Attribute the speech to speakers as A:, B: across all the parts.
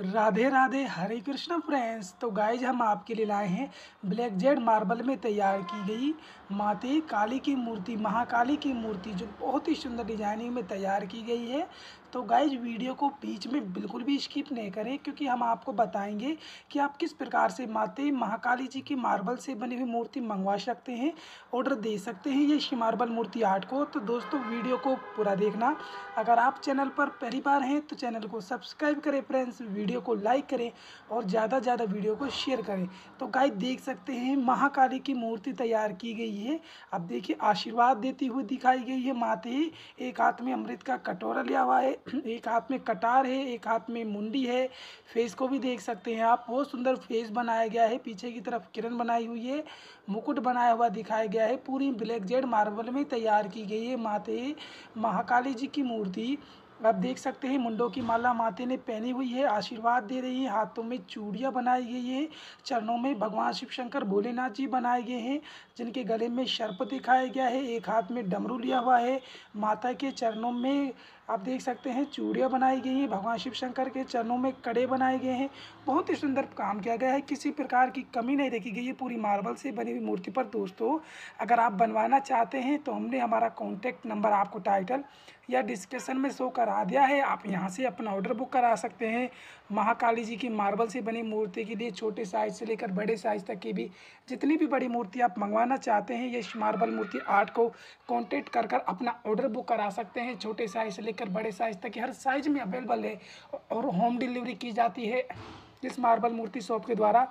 A: Radhe Radhe, Hare Krishna friends तो guys हम आपके लिए लाए हैं ब्लैक जेड मार्बल में तैयार की गई माते काली की मूर्ति, महाकाली की मूर्ति, जो बहुत ही सुंदर डिज़ाइनिंग में तैयार की गई है। तो गाइज़ वीडियो को बीच में बिल्कुल भी स्किप नहीं करें, क्योंकि हम आपको बताएँगे कि आप किस प्रकार से माते महाकाली जी की मार्बल से बनी हुई मूर्ति मंगवा सकते हैं ऑर्डर दे सकते हैं ये मार्बल मूर्ति आर्ट को। तो दोस्तों वीडियो को पूरा देखना। अगर आप चैनल पर पहली बार हैं तो चैनल को सब्सक्राइब करें फ्रेंड्स वीडियो को लाइक करें और ज़्यादा ज़्यादा वीडियो को शेयर करें। तो गाइज़ देख सकते हैं, महाकाली की मूर्ति तैयार की गई है। अब देखिए, आशीर्वाद देती हुई दिखाई गई है माते। एक हाथ में अमृत का कटोरा लिया हुआ है, एक हाथ में कटार है, एक हाथ में मुंडी है। फेस को भी देख सकते हैं आप, बहुत सुंदर फेस बनाया गया है। पीछे की तरफ़ किरण बनाई हुई है, मुकुट बनाया हुआ दिखाया गया है। पूरी ब्लैक जेड मार्बल में तैयार की गई है माते। महाकाली जी की मूर्ति। आप देख सकते हैं मुंडों की माला माते ने पहनी हुई है, आशीर्वाद दे रही है, हाथों में चूड़ियाँ बनाई गई है, चरणों में भगवान शिव शंकर भोलेनाथ जी बनाए गए हैं, जिनके गले में सर्प दिखाया गया है, एक हाथ में डमरू लिया हुआ है, माता के चरणों में आप देख सकते हैं, चूड़ियाँ बनाई गई हैं, भगवान शिव शंकर के चरणों में कड़े बनाए गए हैं। बहुत ही सुंदर काम किया गया है, किसी प्रकार की कमी नहीं देखी गई है, पूरी मार्बल से बनी हुई मूर्ति पर। दोस्तों, अगर आप बनवाना चाहते हैं तो हमने हमारा कॉन्टैक्ट नंबर आपको टाइटल या डिस्क्रिप्शन में शो करा दिया है। आप यहाँ से अपना ऑर्डर बुक करा सकते हैं। महाकाली जी की मार्बल से बनी मूर्ति के लिए छोटे साइज़ से लेकर बड़े साइज़ तक की भी जितनी भी बड़ी मूर्ति आप मंगवाना चाहते हैं, ये मार्बल मूर्ति आर्ट को कॉन्टेक्ट कर कर अपना ऑर्डर बुक करा सकते हैं। छोटे साइज़ से लेकर बड़े साइज़ तक हर साइज़ में अवेलेबल है और होम डिलीवरी की जाती है। इस मार्बल मूर्ति शॉप के द्वारा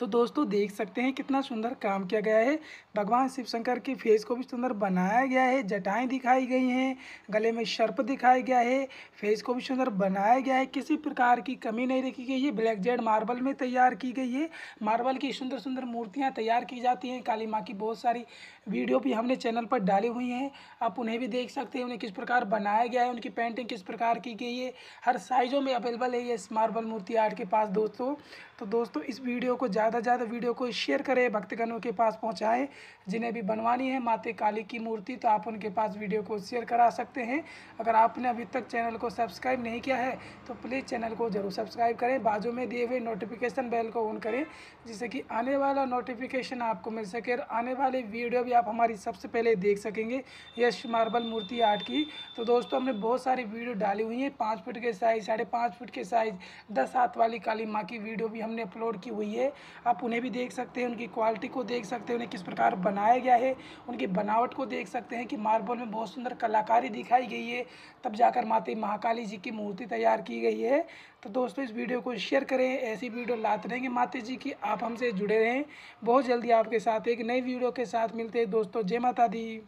A: तो दोस्तों देख सकते हैं कितना सुंदर काम किया गया है। भगवान शिव शंकर के फेस को भी सुंदर बनाया गया है। जटाएँ दिखाई गई हैं, गले में सर्प दिखाया गया है। फेस को भी सुंदर बनाया गया है। किसी प्रकार की कमी नहीं रखी गई है। ब्लैक जेड मार्बल में तैयार की गई है। मार्बल की सुंदर सुंदर मूर्तियाँ तैयार की जाती हैं। काली माँ की बहुत सारी वीडियो भी हमने चैनल पर डाली हुई हैं। आप उन्हें भी देख सकते हैं, उन्हें किस प्रकार बनाया गया है, उनकी पेंटिंग किस प्रकार की गई है। हर साइज़ों में अवेलेबल है ये मार्बल मूर्ति आर्ट के पास दोस्तों। तो दोस्तों इस वीडियो को ज़्यादा ज़्यादा से ज़्यादा वीडियो को शेयर करें, भक्तगणों के पास पहुँचाएँ, जिन्हें भी बनवानी है, माते काली की मूर्ति तो आप उनके पास वीडियो को शेयर करा सकते हैं। अगर आपने अभी तक चैनल को सब्सक्राइब नहीं किया है तो प्लीज़ चैनल को ज़रूर सब्सक्राइब करें, बाजू में दिए हुए नोटिफिकेशन बेल को ऑन करें, जिससे कि आने वाला नोटिफिकेशन आपको मिल सके और आने वाली वीडियो भी आप हमारी सबसे पहले देख सकेंगे, यश मार्बल मूर्ति आर्ट की। तो दोस्तों, हमने बहुत सारी वीडियो डाली हुई है, पाँच फुट के साइज़, साढ़े पाँच फुट के साइज़, दस हाथ वाली काली माँ की वीडियो भी हमने अपलोड की हुई है। आप उन्हें भी देख सकते हैं, उनकी क्वालिटी को देख सकते हैं, उन्हें किस प्रकार बनाया गया है, उनकी बनावट को देख सकते हैं कि मार्बल में बहुत सुंदर कलाकारी दिखाई गई है। तब जाकर माता महाकाली जी की मूर्ति तैयार की गई है। तो दोस्तों, इस वीडियो को शेयर करें, ऐसी वीडियो लाते रहेंगे माता जी की। आप हमसे जुड़े रहें। बहुत जल्दी आपके साथ एक नई वीडियो के साथ मिलते हैं। दोस्तों, जय माता दी।